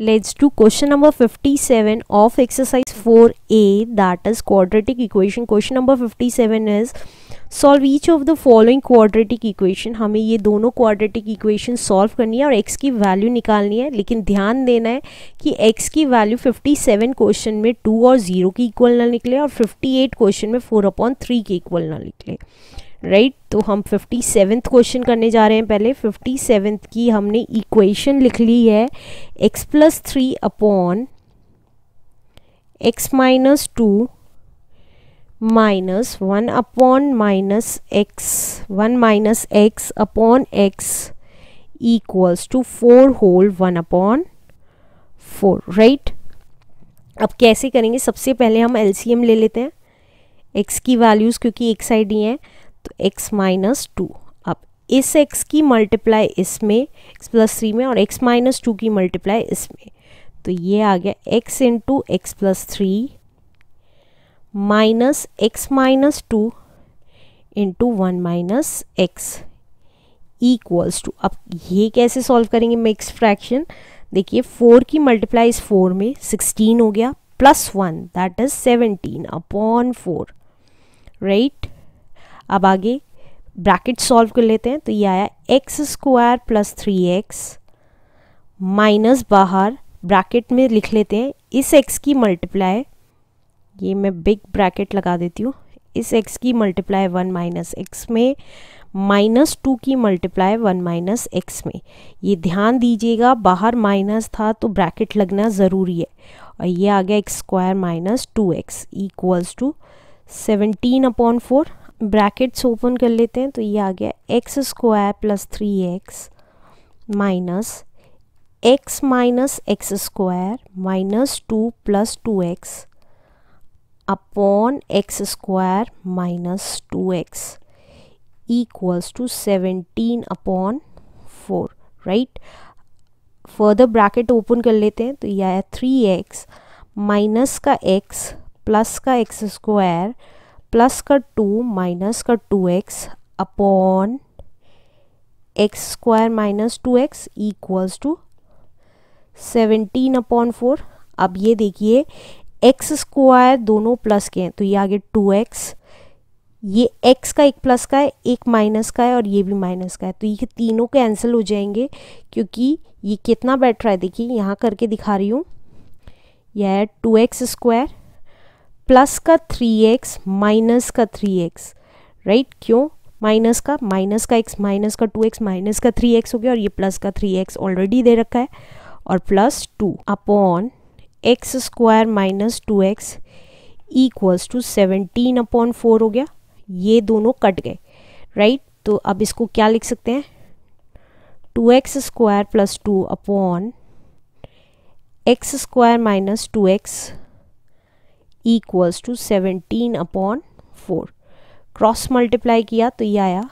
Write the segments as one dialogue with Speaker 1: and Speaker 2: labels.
Speaker 1: leads to question number 57 exercise exercise A that is quadratic equation. Question number 57 is solve each of the following quadratic equation हमें ये दोनों quadratic equation solve करनी है और x की value निकालनी है, लेकिन ध्यान देना है कि एक्स की वैल्यू 57 क्वेश्चन में टू और ज़ीरो की इक्वल ना निकले और 58 क्वेश्चन में फोर अपॉन 3 के इक्वल ना निकले। Right right? तो हम फिफ्टी सेवेंथ क्वेश्चन करने जा रहे हैं पहले। फिफ्टी सेवेंथ की हमने इक्वेशन लिख ली है। X plus three upon x minus two minus one upon minus x one minus x upon x equals to four whole one upon four right अब कैसे करेंगे? सबसे पहले हम एलसीएम ले लेते हैं। एक्स की वैल्यूज़ क्योंकि एक साइड ही हैं। तो x माइनस टू अब इस x की मल्टीप्लाई इसमें x प्लस थ्री में और x माइनस टू की मल्टीप्लाई इसमें. तो ये आ गया x into x plus three minus x minus two into one minus x equals to अब ये कैसे सॉल्व करेंगे मिक्स फ्रैक्शन देखिए फोर की मल्टीप्लाई इस फोर में सिक्सटीन हो गया plus one that is seventeen upon four right अब आगे ब्रैकेट सॉल्व कर लेते हैं तो ये आया x square plus three x minus बाहर, ब्रैकेट में लिख लेते हैं, इस एक्स की मल्टीप्लाई ये मैं बिग ब्रैकेट लगा देती हूँ, इस एक्स की मल्टीप्लाई वन माइनस एक्स में माइनस टू की मल्टीप्लाई वन माइनस एक्स में। ये ध्यान दीजिएगा, बाहर माइनस था तो ब्रैकेट लगना ज़रूरी है, और ये आ गया x square minus two x equals to seventeen upon four brackets open कर लेते हैं तो ये आ गया x square plus three x minus x minus x square minus two plus two x upon x square minus two x equals to seventeen upon four right further bracket open कर लेते हैं तो यह आया थ्री एक्स माइनस का x plus का x square plus का to minus का two x upon x square minus two x equals to seventeen upon four अब ये देखिए एक्स स्क्वायर दोनों प्लस के हैं तो ये आगे टू एक्स ये x का एक प्लस का है, एक माइनस का है और ये भी माइनस का है। तो ये तीनों कैंसिल हो जाएँगे, क्योंकि ये कितना बैठ रहा है, देखिए, यहाँ करके दिखा रही हूँ। यह है टू एक्स स्क्वायर प्लस का थ्री एक्स माइनस का थ्री एक्स राइट क्यों? माइनस का माइनस का एक्स, माइनस का टू एक्स, माइनस का थ्री एक्स हो गया और ये प्लस का थ्री एक्स ऑलरेडी दे रखा है और plus two upon x square minus two x equals to seventeen upon four हो गया। ये दोनों कट गए राइट तो अब इसको क्या लिख सकते हैं? Two x square plus two upon x square minus two x equals to seventeen upon four cross multiply किया तो ये आया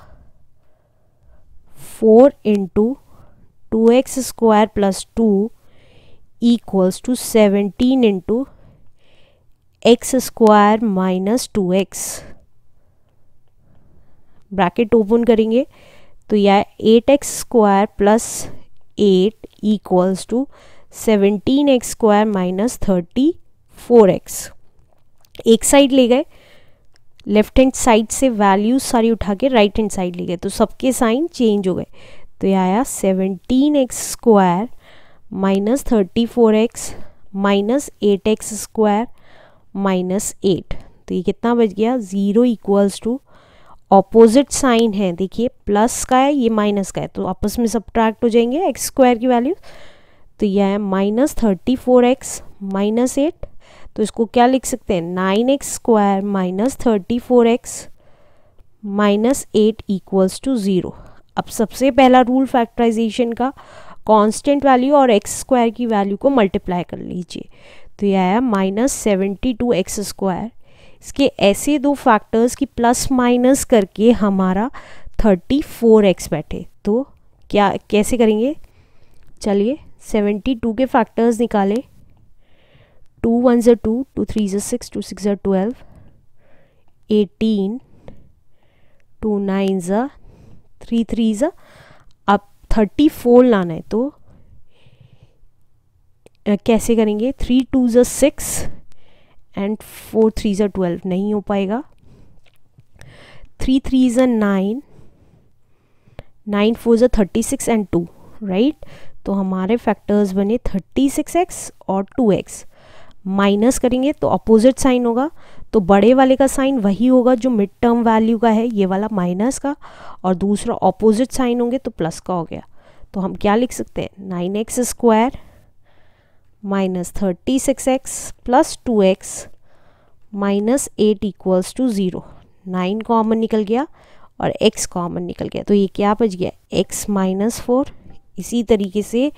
Speaker 1: four into two x square plus two equals to seventeen into x square minus two x bracket open करेंगे तो यह eight x square plus eight equals to seventeen x square minus thirty four x एक side ले गए। Left hand side से values सारी उठा के राइट हैंड साइड ले गए। तो सबके साइन चेंज हो गए। तो ये आया seventeen x square minus thirty four x minus eight x square minus eight तो ये कितना बच गया? Zero equals to opposite sign है। देखिए प्लस का है, ये माइनस का है। तो आपस में सब्ट्रैक्ट हो जाएँगे एक्स स्क्वायर की वैल्यू तो यह है minus thirty four x minus eight तो इसको क्या लिख सकते हैं? Nine x square minus thirty four x minus eight equals to zero. अब सबसे पहला रूल फैक्टराइजेशन का, कांस्टेंट वैल्यू और एक्स स्क्वायर की वैल्यू को मल्टीप्लाई कर लीजिए। तो यह आया minus seventy two x square. इसके ऐसे दो फैक्टर्स की प्लस माइनस करके हमारा थर्टी फोर एक्स बैठे। तो क्या, कैसे करेंगे? चलिए, सेवेंटी टू के फैक्टर्स निकालें। टू वन ज़ा टू टू थ्री ज़ा सिक्स टू सिक्स ज़ा ट्वेल्व एटीन टू नाइन ज़ा थ्री थ्री ज़ा अब थर्टी फोर लाना है तो कैसे करेंगे? थ्री टू ज़ सिक्स एंड फोर थ्री ज़ ट्वेल्व नहीं हो पाएगा। थ्री थ्री ज़ नाइन नाइन फोर ज़ thirty six and two right तो हमारे फैक्टर्स बने थर्टी सिक्स एक्स और टू एक्स माइनस करेंगे तो अपोजिट साइन होगा। तो बड़े वाले का साइन वही होगा जो मिड टर्म वैल्यू का है, ये वाला माइनस का, और दूसरा ऑपोजिट साइन होंगे तो प्लस का हो गया। तो हम क्या लिख सकते हैं? Nine x square minus thirty six x plus two x minus eight equals to zero nine common निकल गया और x कॉमन निकल गया। तो ये क्या बच गया? x माइनस फोर इसी तरीके से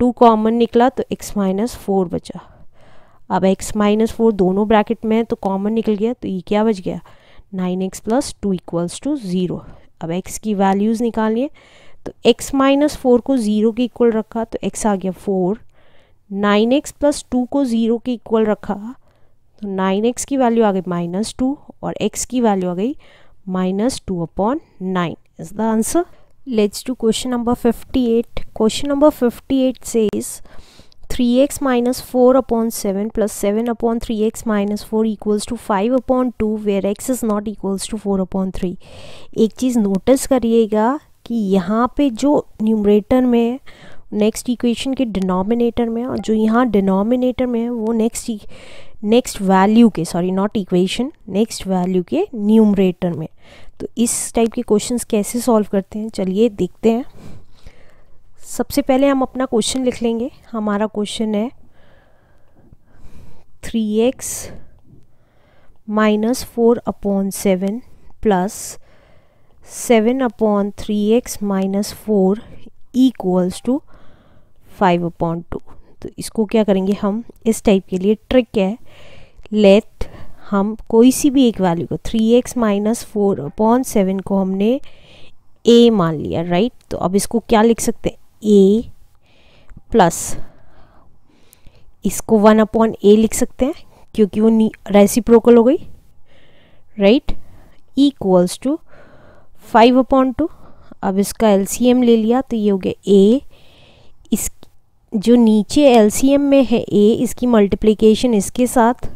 Speaker 1: टू कॉमन निकला तो x माइनस फोर बचा। अब x माइनस फोर दोनों ब्रैकेट में है तो कॉमन निकल गया तो ये क्या बच गया nine x plus two equals to zero अब x की वैल्यूज़ निकालिए तो x माइनस फोर को ज़ीरो के इक्वल रखा तो x आ गया four nine x plus two को ज़ीरो के इक्वल रखा तो नाइन एक्स की वैल्यू आ गई माइनस टू और x की वैल्यू आ गई minus 2 upon 9 is the answer. Let's do question number 58. Question number 58 says 3x minus 4 upon 7 plus 7 upon 3x minus 4 equals to 5 upon 2 where x is not equals to 4 upon 3. एक चीज़ notice करिएगा कि यहाँ पे जो numerator में next equation के denominator में और जो यहाँ डिनोमिनेटर में है, वो नेक्स्ट नेक्स्ट वैल्यू के sorry not equation next value के न्यूमरेटर में. तो इस टाइप के क्वेश्चंस कैसे सॉल्व करते हैं? चलिए देखते हैं. सबसे पहले हम अपना क्वेश्चन लिख लेंगे। हमारा क्वेश्चन है three x minus four upon seven plus seven upon three x minus four equals to five upon two तो इसको क्या करेंगे हम? इस टाइप के लिए ट्रिक है। लेट हम कोई सी भी एक वैल्यू को three x minus four upon seven को हमने ए मान लिया राइट तो अब इसको क्या लिख सकते हैं? ए प्लस इसको वन अपॉन ए लिख सकते हैं, क्योंकि वो रेसिप्रोकल हो गई right equals to five upon two अब इसका एलसीएम ले लिया तो ये हो गया ए इस, जो नीचे एलसीएम में है ए इसकी मल्टीप्लिकेशन इसके साथ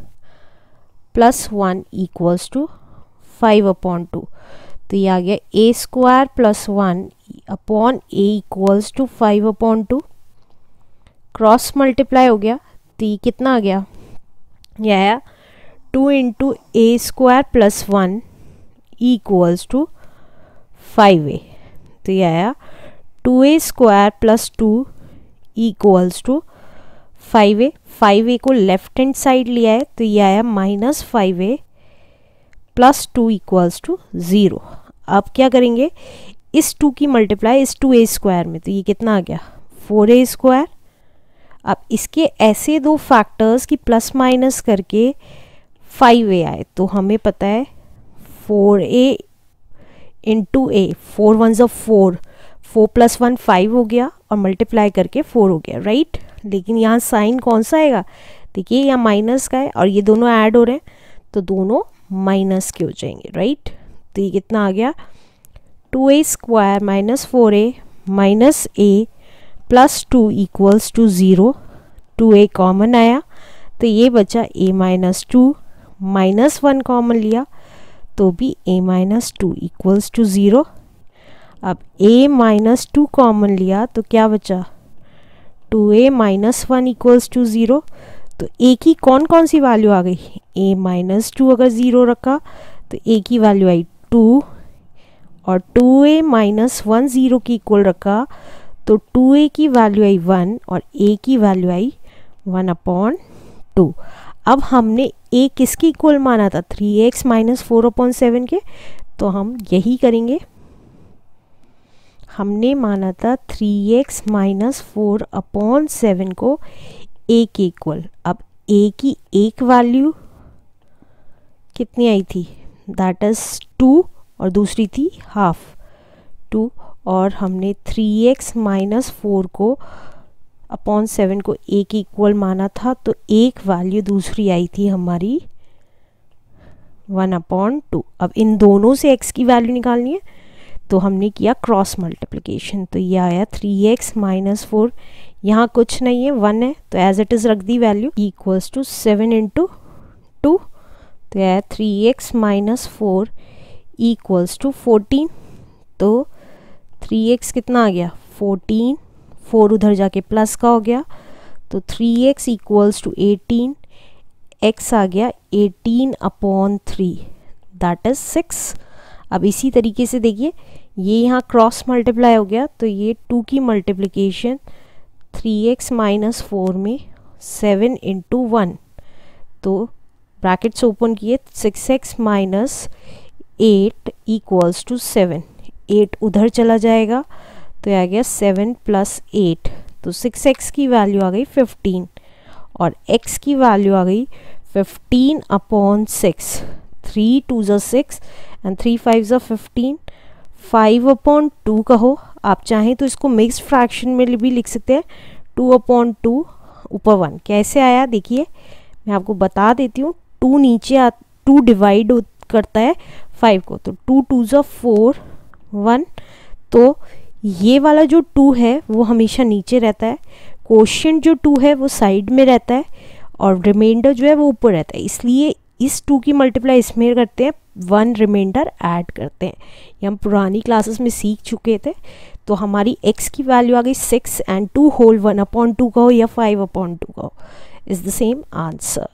Speaker 1: plus one equals to five upon two तो ये आ गया a square plus one upon a equals to five upon two cross multiply हो गया तो ये कितना आ गया? यह आया two into a square plus one equals to five a तो ये आया two a square plus two equals to five a five a को लेफ़्ट हैंड साइड लिया है तो ये आया minus five a plus two equals to zero अब क्या करेंगे? इस टू की मल्टीप्लाई इस टू ए स्क्वायर में तो ये कितना आ गया? Four a square. अब इसके ऐसे दो फैक्टर्स की प्लस माइनस करके फाइव ए आए तो हमें पता है four a into a four one ज़ो four four plus one five हो गया और मल्टीप्लाई करके फोर हो गया राइट लेकिन यहाँ साइन कौन सा आएगा? देखिए, यहाँ माइनस का है और ये दोनों ऐड हो रहे हैं तो दोनों माइनस के हो जाएँगे राइट तो ये कितना आ गया? Two a square minus four a minus a plus two equals to zero two a common आया तो ये बचा a minus two minus one common लिया तो भी a minus two equals to zero अब ए माइनस टू कॉमन लिया तो क्या बचा? Two a minus one equals to zero तो ए की कौन कौन सी वैल्यू आ गई? ए माइनस टू अगर ज़ीरो रखा तो ए की वैल्यू आई टू और two a minus one zero की इक्वल रखा तो टू ए की वैल्यू आई वन और a की वैल्यू आई वन अपॉन टू अब हमने a किसकी इक्वल माना था? Three x minus four upon seven के तो हम यही करेंगे। हमने माना था three x minus four upon seven को ए के इक्वल अब ए की एक वैल्यू कितनी आई थी? दैट इज़ टू और दूसरी थी हाफ़ टू और हमने थ्री एक्स माइनस फोर को अपॉन सेवन को ए के इक्वल माना था तो एक वैल्यू दूसरी आई थी हमारी वन अपॉन टू अब इन दोनों से एक्स की वैल्यू निकालनी है तो हमने किया क्रॉस मल्टीप्लिकेशन तो ये आया थ्री एक्स माइनस फोर यहाँ कुछ नहीं है वन है तो एज इट इज़ रख दी value equals to seven into two तो यह three x minus four equals to fourteen तो थ्री एक्स कितना आ गया? फोर्टीन फोर उधर जाके प्लस का हो गया। तो three x equals to eighteen x आ गया eighteen upon three that is six अब इसी तरीके से देखिए, ये यहाँ क्रॉस मल्टीप्लाई हो गया तो ये टू की multiplication three x minus four में सेवन इंटू वन तो ब्रैकेट्स ओपन किए six x minus eight equals to seven eight उधर चला जाएगा तो आ गया सेवन प्लस एट तो सिक्स एक्स की वैल्यू आ गई फिफ्टीन और एक्स की वैल्यू आ गई fifteen upon six three two ज़ा सिक्स एंड थ्री फाइव ज़ा फिफ्टीन फाइव अपॉन टू कहो. आप चाहें तो इसको मिक्स फ्रैक्शन में भी लिख सकते हैं. टू अपॉन टू ऊपर वन कैसे आया? देखिए, मैं आपको बता देती हूँ. टू नीचे आ टू डिवाइड करता है. फाइव को तो टू टू ज़ा फोर वन तो ये वाला जो टू है, वो हमेशा नीचे रहता है। क्वेश्चन जो टू है, वो साइड में रहता है और रिमाइंडर जो है, वो ऊपर रहता है। इसलिए इस टू की मल्टीप्लाई इसमें करते हैं वन रिमाइंडर ऐड करते हैं। ये हम पुरानी क्लासेस में सीख चुके थे तो हमारी एक्स की वैल्यू आ गई six and two whole one upon two का हो या फाइव अपॉन टू का हो इज़ द सेम आंसर